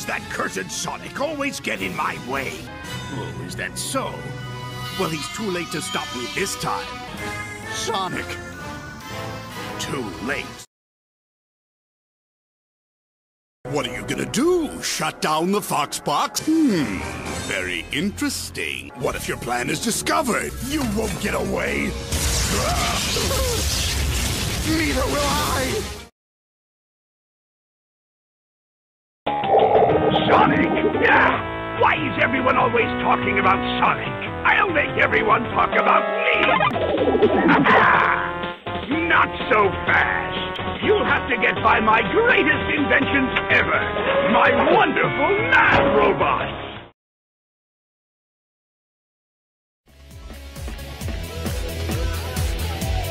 does that cursed Sonic always get in my way? Oh, is that so? Well, he's too late to stop me this time. Sonic. Too late. What are you gonna do? Shut down the Fox Box? Hmm, very interesting. What if your plan is discovered? You won't get away. Neither will I. Sonic? Yeah! Why is everyone always talking about Sonic? I'll make everyone talk about me! Not so fast! You'll have to get by my greatest inventions ever! My wonderful math robots!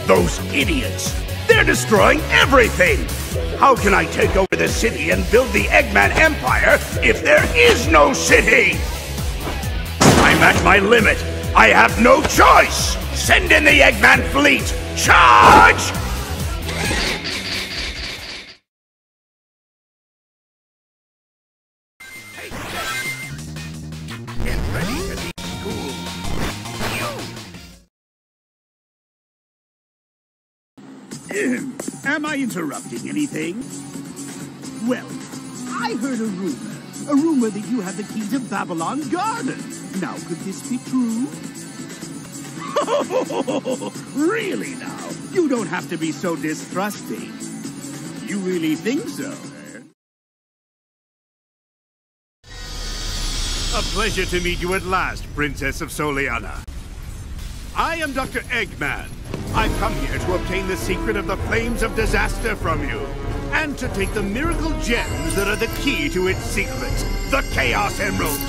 Those idiots! They're destroying everything! How can I take over the city and build the Eggman Empire if there is no city? I'm at my limit. I have no choice. Send in the Eggman fleet. Charge! Am I interrupting anything? Well, I heard a rumor. A rumor that you have the key to Babylon Garden. Now, could this be true? really now? You don't have to be so distrusting. You really think so, eh? A pleasure to meet you at last, Princess of Soleanna. I am Dr. Eggman. I've come here to obtain the secret of the flames of disaster from you, and to take the miracle gems that are the key to its secret, the Chaos Emerald.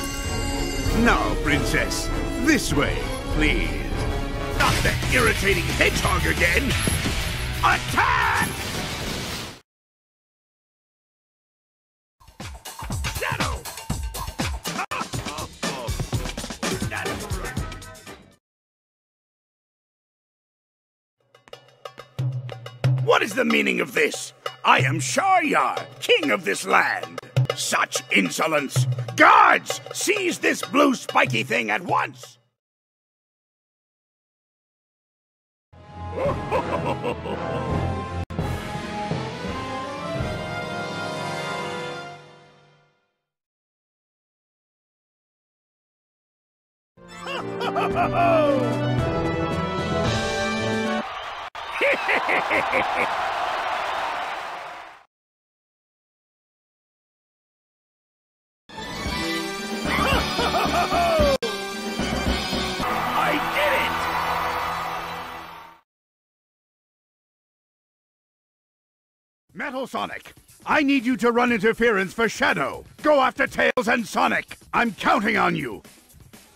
Now, Princess, this way, please. Not the irritating hedgehog again! Attack! What is the meaning of this? I am Shahryar, king of this land. Such insolence! Guards, seize this blue spiky thing at once! Metal Sonic, I need you to run interference for Shadow. Go after Tails and Sonic. I'm counting on you.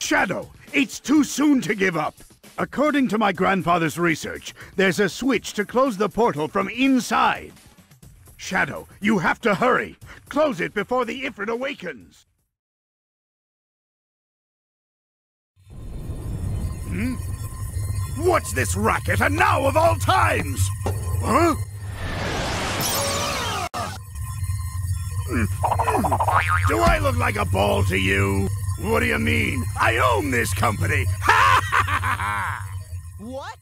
Shadow, it's too soon to give up. According to my grandfather's research, there's a switch to close the portal from inside. Shadow, you have to hurry. Close it before the Ifrit awakens. Hmm? What's this racket, and now of all times? Huh? Do I look like a ball to you? What do you mean? I own this company! Ha! What?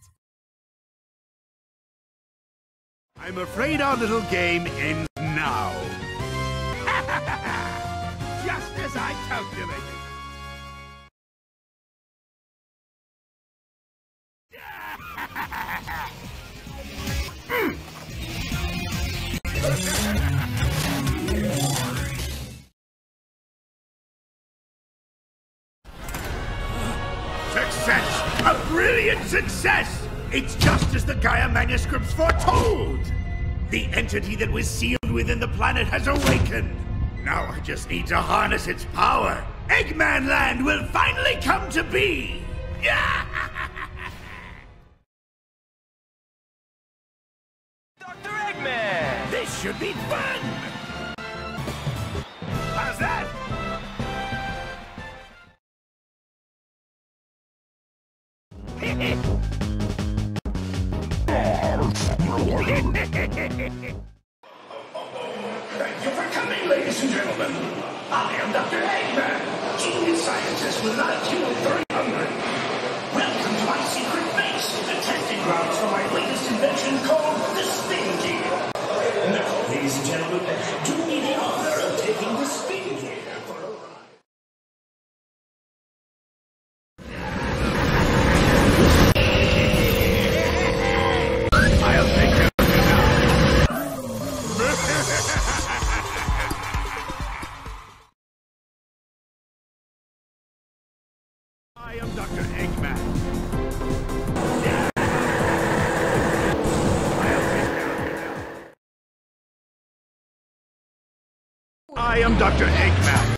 I'm afraid our little game ends now. Just as I calculated. Success! It's just as the Gaia manuscripts foretold! The entity that was sealed within the planet has awakened! Now I just need to harness its power! Eggman Land will finally come to be! Dr. Eggman! This should be fun! I am Dr. Eggman.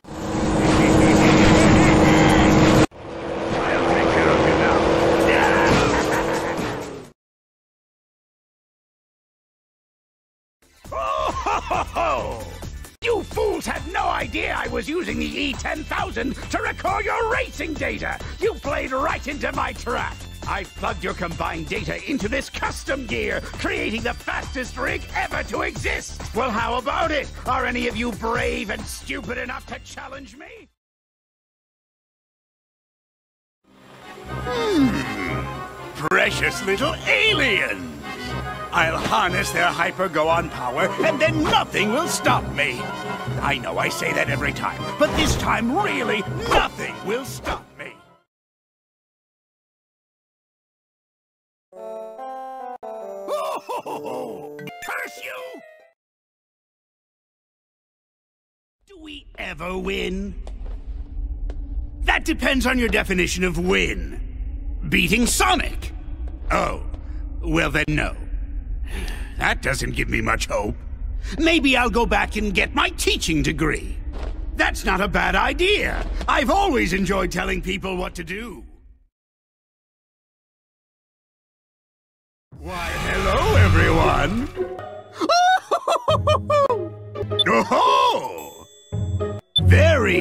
You fools had no idea I was using the E10000 to record your racing data! You played right into my trap! I plugged your combined data into this custom gear, creating the fastest rig ever to exist! Well, how about it? Are any of you brave and stupid enough to challenge me? Hmm. Precious little aliens! I'll harness their hyper-go-on power, and then nothing will stop me. I know I say that every time, but this time, really, nothing will stop ever win? That depends on your definition of win. Beating Sonic? Oh, well then no. That doesn't give me much hope. Maybe I'll go back and get my teaching degree. That's not a bad idea. I've always enjoyed telling people what to do. Why, hello, everyone.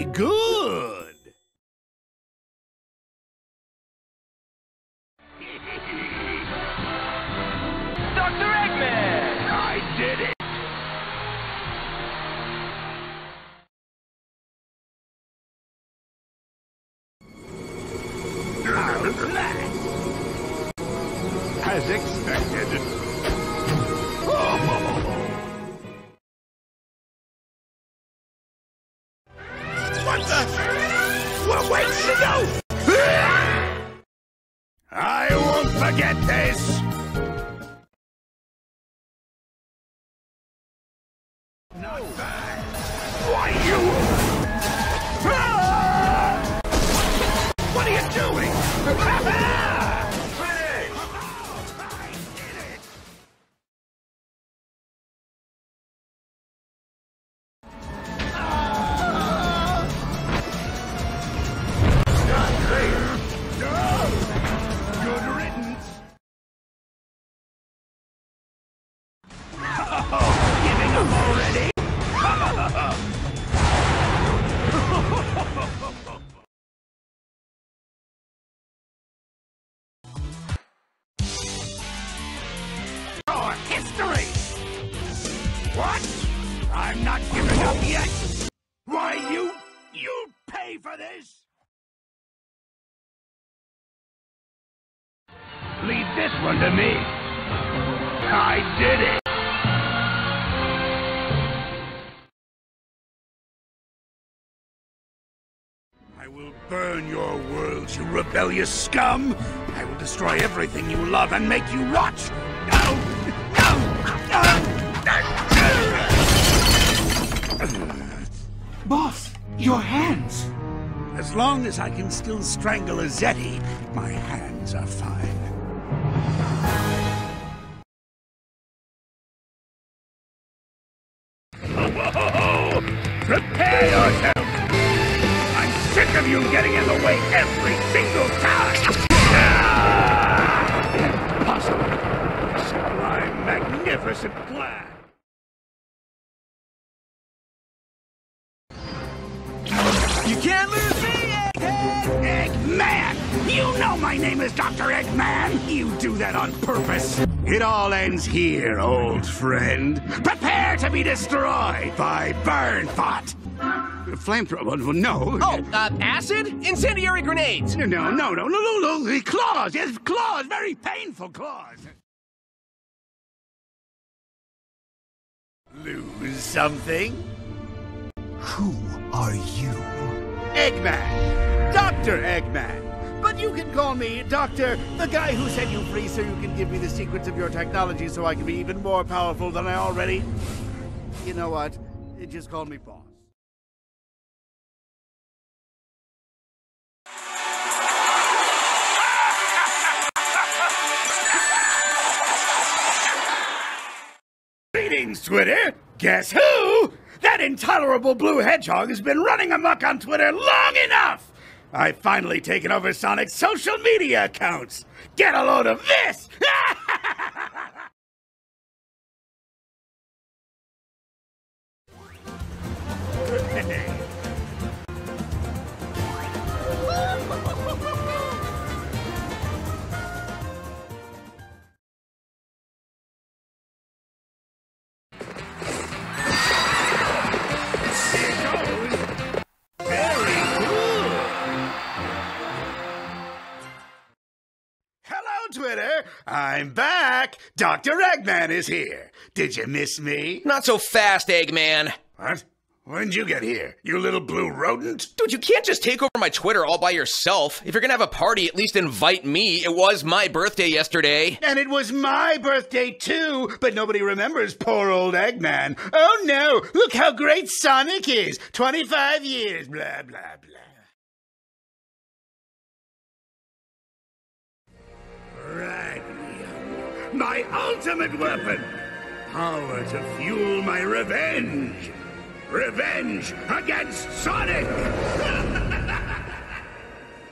Good. Forget this! For this! Leave this one to me. I did it! I will burn your world, you rebellious scum! I will destroy everything you love and make you rot! No! As long as I can still strangle a Zeti, my hands are fine. Prepare yourself! I'm sick of you getting in the way every single time! Ah! Impossible! Sublime, magnificent plan! Name is Dr. Eggman! You do that on purpose! It all ends here, old friend. Prepare to be destroyed by Burnbot! Flamethrower? No. Oh, uh, acid? Incendiary grenades! No, no, no, no, no, no, no. Claws. Yes, claws. Very painful claws. Lose something? Who are you? Eggman. Dr. Eggman. But you can call me Doctor, the guy who set you free so you can give me the secrets of your technology so I can be even more powerful than I already. You know what? Just call me boss. Greetings, Twitter! Guess who? That intolerable blue hedgehog has been running amok on Twitter long enough! I've finally taken over Sonic's social media accounts! Get a load of this! Ah! Twitter. I'm back. Dr. Eggman is here. Did you miss me? Not so fast, Eggman. What? When'd you get here? You little blue rodent? Dude, you can't just take over my Twitter all by yourself. If you're gonna have a party, at least invite me. It was my birthday yesterday. And it was my birthday too, but nobody remembers poor old Eggman. Oh no, look how great Sonic is. 25 years, blah, blah, blah. Ragnium, my ultimate weapon. Power to fuel my revenge. Revenge against Sonic!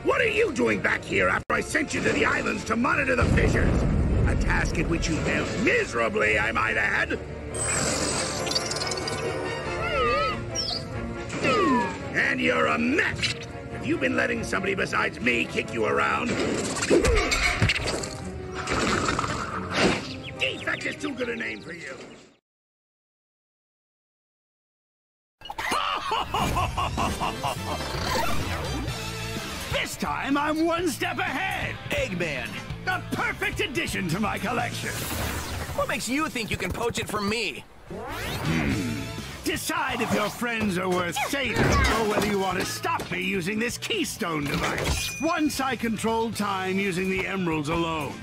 What are you doing back here after I sent you to the islands to monitor the fissures? A task in which you failed miserably, I might add. And you're a mess. Have you been letting somebody besides me kick you around? D-Fekt is too good a name for you. This time I'm one step ahead. Eggman, A perfect addition to my collection. what makes you think you can poach it from me? Hmm. Decide if your friends are worth saving or whether you want to stop me using this keystone device. Once I controlled time using the emeralds alone.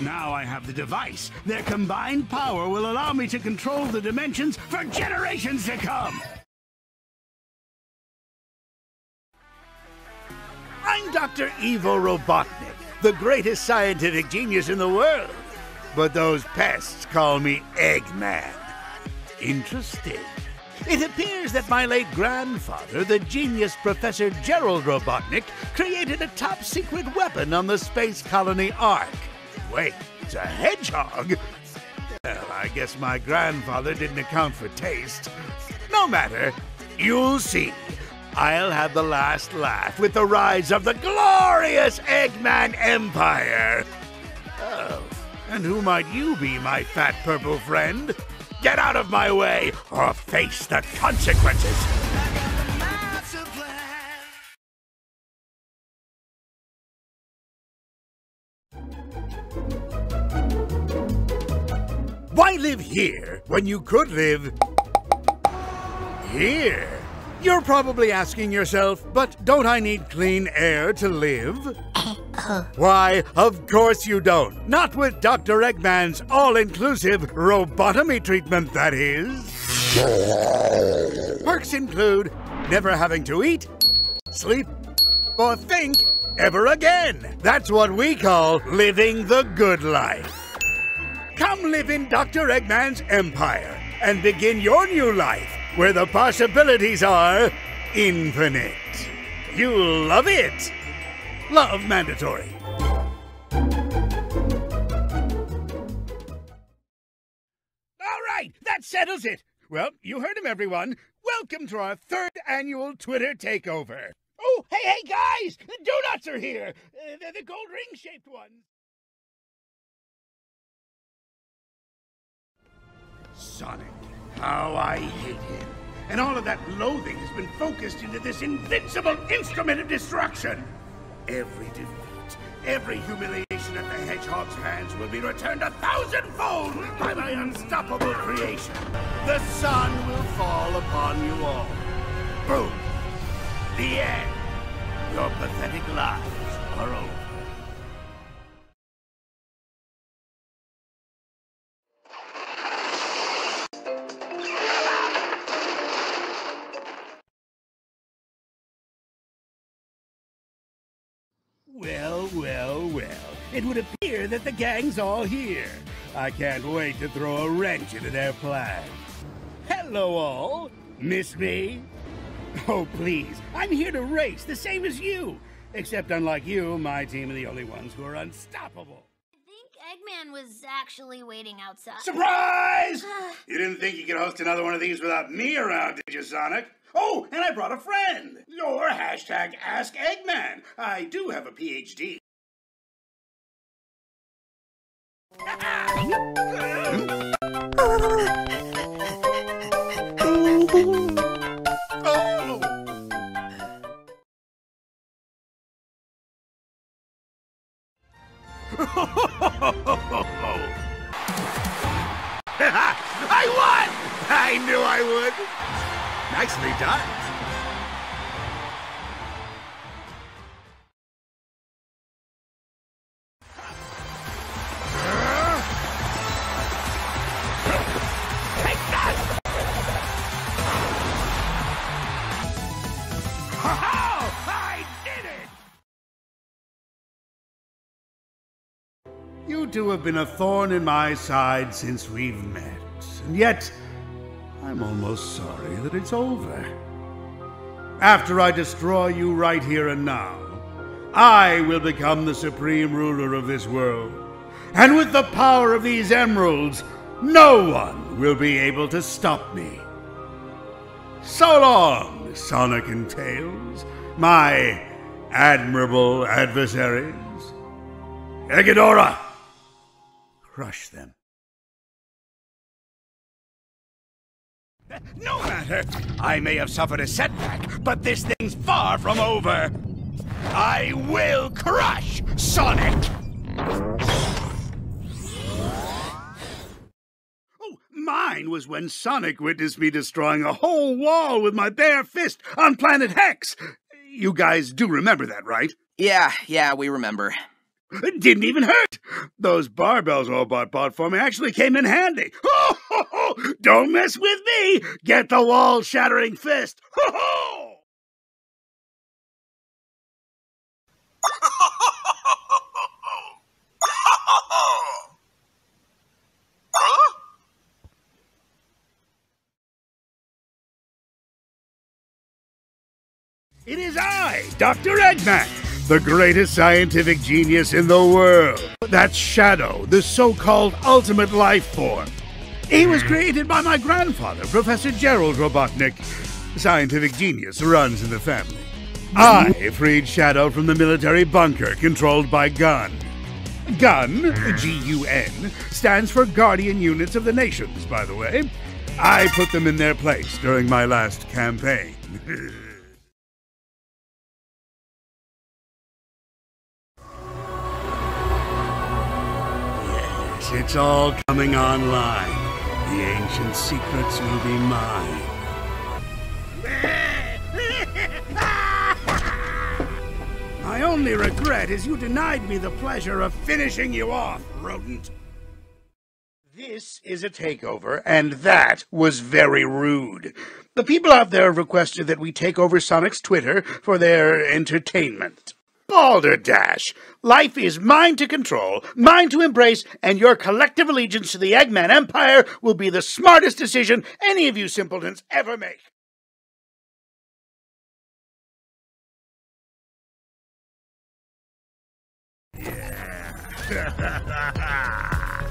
Now I have the device. Their combined power will allow me to control the dimensions for generations to come. I'm Dr. Ivo Robotnik, the greatest scientific genius in the world. But those pests call me Eggman. Interesting. It appears that my late grandfather, the genius Professor Gerald Robotnik, created a top secret weapon on the space colony Ark. Wait, it's a hedgehog? Well, I guess my grandfather didn't account for taste. No matter. You'll see. I'll have the last laugh with the rise of the glorious Eggman Empire. Oh, and who might you be, my fat purple friend? Get out of my way or face the consequences. Why live here when you could live here? You're probably asking yourself, but don't I need clean air to live? Uh-huh. Why, of course you don't. Not with Dr. Eggman's all inclusive robotomy treatment, that is. Perks include never having to eat, sleep, or think ever again. That's what we call living the good life. Come live in Dr. Eggman's empire and begin your new life where the possibilities are infinite. You'll love it. Love mandatory. All right, that settles it. Well, you heard him, everyone. Welcome to our third annual Twitter takeover. Oh, hey, hey, guys! The donuts are here. Uh, they're the gold ring-shaped ones. Sonic, how I hate him. and all of that loathing has been focused into this invincible instrument of destruction. Every defeat, every humiliation at the Hedgehog's hands will be returned a thousandfold by my unstoppable creation. The sun will fall upon you all. Boom. The end. Your pathetic lives are over. It would appear that the gang's all here. I can't wait to throw a wrench into their plans. Hello, all. Miss me? Oh, please. I'm here to race, the same as you. Except, unlike you, my team are the only ones who are unstoppable. I think Eggman was actually waiting outside. Surprise! you didn't think you could host another one of these without me around, did you, Sonic? Oh, and I brought a friend. Your hashtag Ask Eggman. I do have a PhD. I won! I knew I would. Nicely done. You two have been a thorn in my side since we've met, and yet I'm almost sorry that it's over. After I destroy you right here and now, I will become the supreme ruler of this world. And with the power of these emeralds, no one will be able to stop me. So long, Sonic and Tails, my admirable adversaries. Egadora, crush them. No matter. I may have suffered a setback, but this thing's far from over. I will crush Sonic! Oh, mine was when Sonic witnessed me destroying a whole wall with my bare fist on Planet Hex. You guys do remember that, right? Yeah, yeah, we remember. It didn't even hurt. Those barbells Orbot bought for me actually came in handy. Ho, ho, ho! Don't mess with me. Get the wall shattering fist. Ho, ho! It is I, Dr. Eggman, the greatest scientific genius in the world. That's Shadow, the so-called ultimate life form. He was hmm. created by my grandfather, Professor Gerald Robotnik. Scientific genius runs in the family. Hmm. I freed Shadow from the military bunker controlled by Gun. Gun, hmm. G-U-N, stands for Guardian Units of the Nations, by the way. I put them in their place during my last campaign. it's all coming online. The ancient secrets will be mine. My only regret is you denied me the pleasure of finishing you off, rodent. This is a takeover, and that was very rude. The people out there have requested that we take over Sonic's Twitter for their entertainment. Balderdash! Life is mine to control, mine to embrace, and your collective allegiance to the Eggman Empire will be the smartest decision any of you simpletons ever make. Yeah.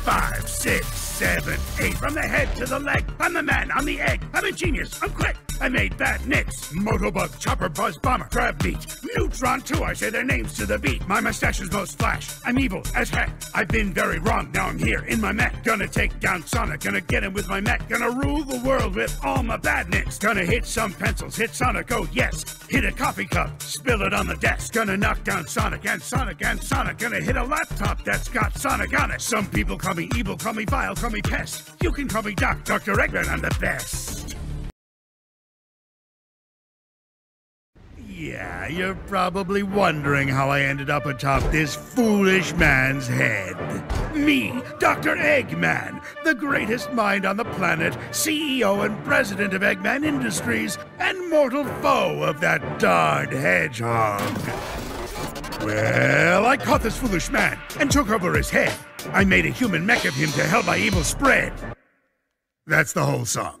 Five, six, seven, eight. From the head to the leg. I'm the man. I'm the egg. I'm a genius. I'm quick. I made badniks. Motobug, chopper, buzz, bomber, crab meat. Newtron 2, I say their names to the beat. My mustache is most flash. I'm evil as heck. I've been very wrong. Now I'm here in my mech. Gonna take down Sonic. Gonna get him with my mech. Gonna rule the world with all my badniks. Gonna hit some pencils. Hit Sonic, oh yes. Hit a coffee cup. Spill it on the desk. Gonna knock down Sonic and Sonic and Sonic. Gonna hit a laptop that's got Sonic on it. Some people call me evil, call me vile, call me pest. You can call me Doc, Dr. Eggman, I'm the best. Yeah, you're probably wondering how I ended up atop this foolish man's head. Me, Dr. Eggman, the greatest mind on the planet, CEO and president of Eggman Industries, and mortal foe of that darned hedgehog. Well, I caught this foolish man and took over his head. I made a human mech of him to help my evil spread. That's the whole song.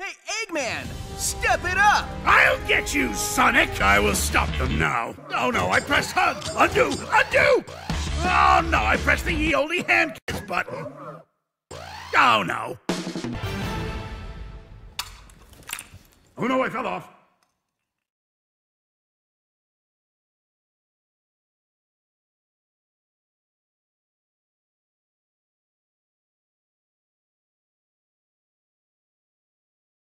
Hey, Eggman! Step it up! I'll get you, Sonic! I will stop them now. Oh no, I pressed hug! Undo! Undo! Oh no, I pressed the ye olde hand kiss button. Oh no. Oh no, I fell off.